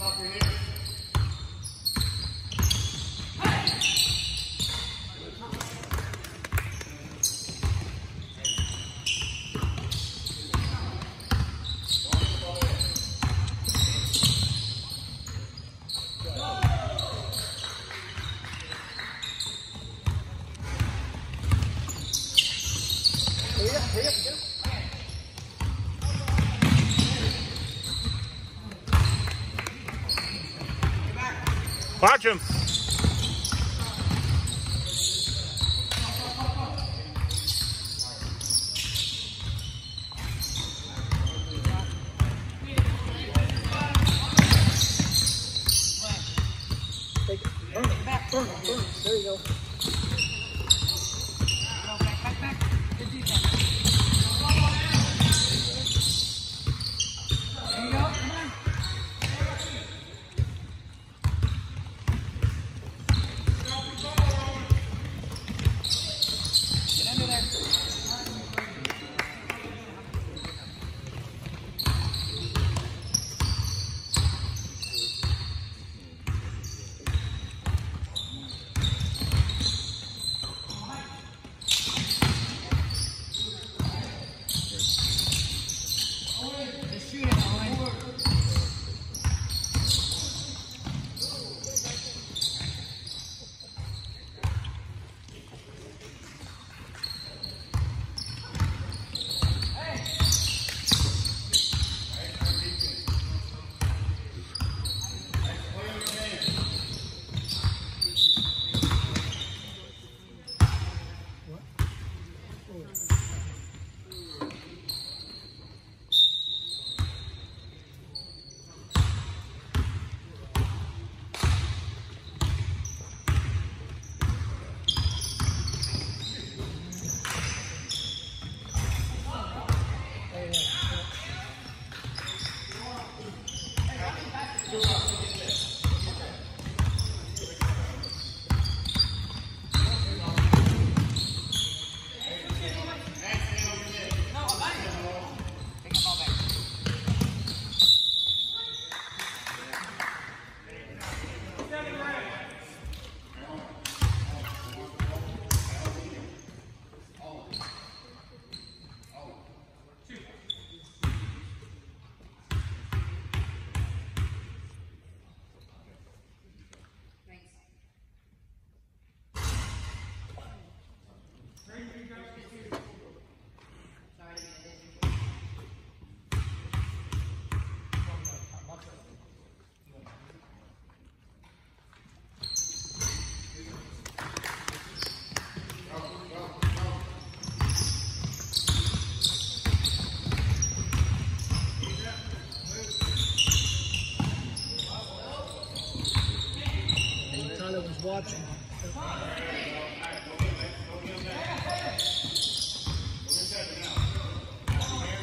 Stop your Watch him.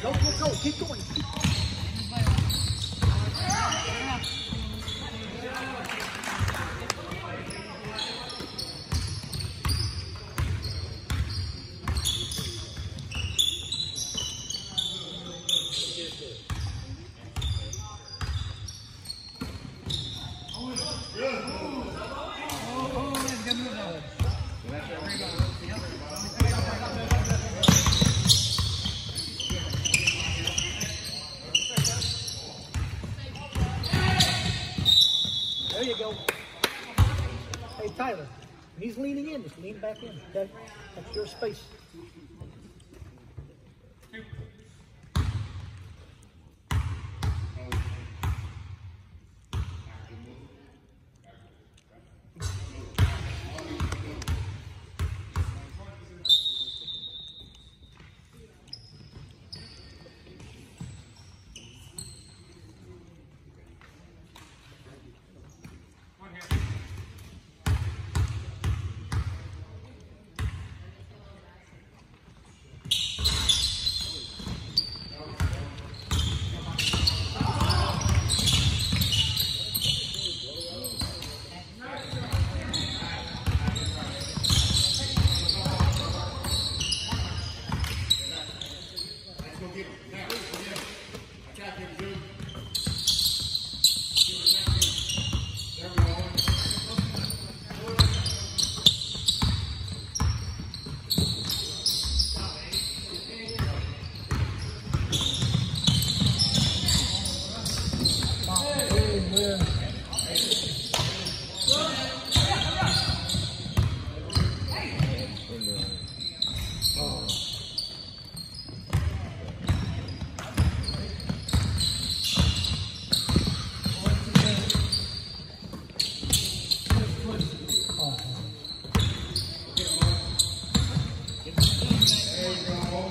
Go, go, go. Keep going. Keep Tyler, he's leaning in, just lean back in, okay? That's your space.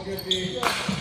Gracias.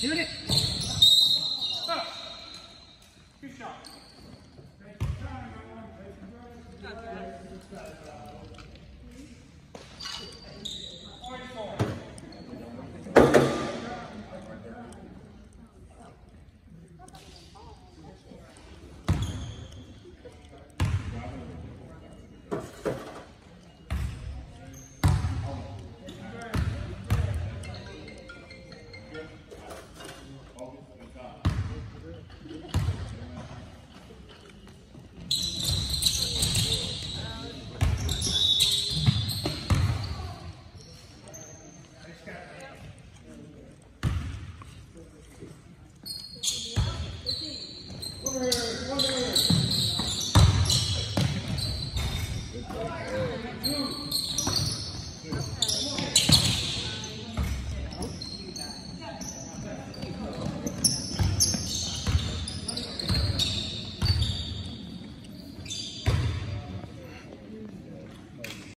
Shoot it.